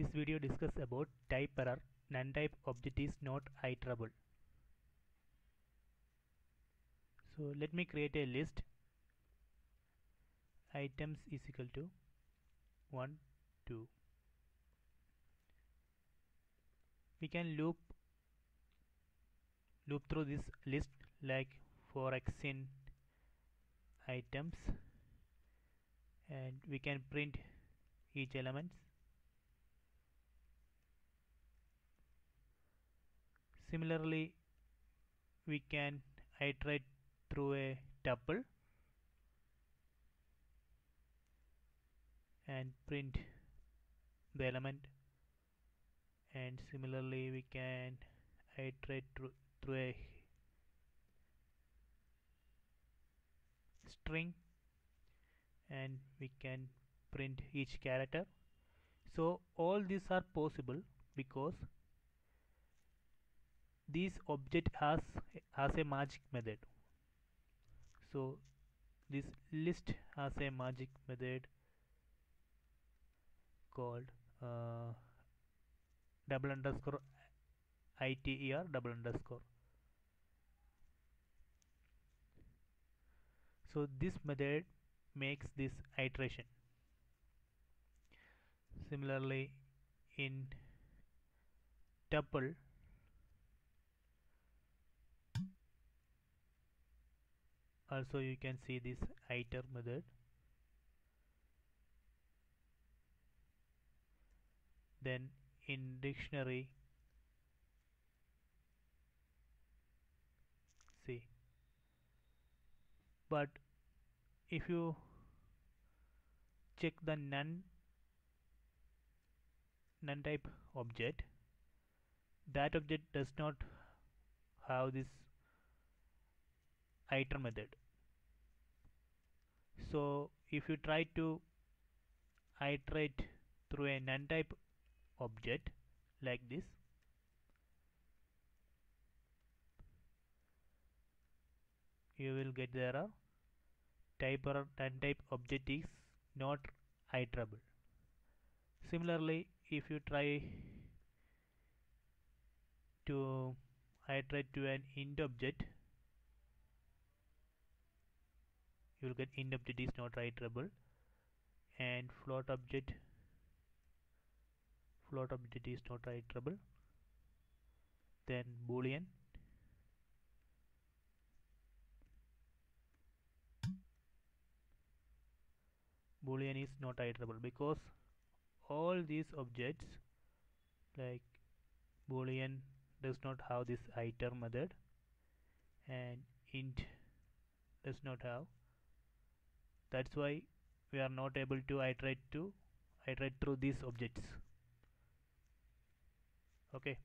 This video discuss about type error. NoneType object is not iterable. So let me create a list. Items is equal to 1, 2. We can loop loop through this list like for x in items and we can print each elements similarly we can iterate through a tuple and print the element. And similarly we can iterate through, a string and we can print each character. So all these are possible because this object has has a magic method. So this list has a magic method called uh, double underscore iter double underscore. So this method makes this iteration. Similarly in tuple also you can see this iter method. Then in dictionary see. But if you check the none none type object that object does not have this iter method. So if you try to iterate through a none type object like this you will get the error type error none type object is not iterable. Similarly if you try to iterate to an int object you will get int object is not iterable and float object float object is not iterable then boolean. Boolean is not iterable because all these objects like boolean does not have this iter method. And int does not have that's why we are not able to iterate to iterate through these objects. Okay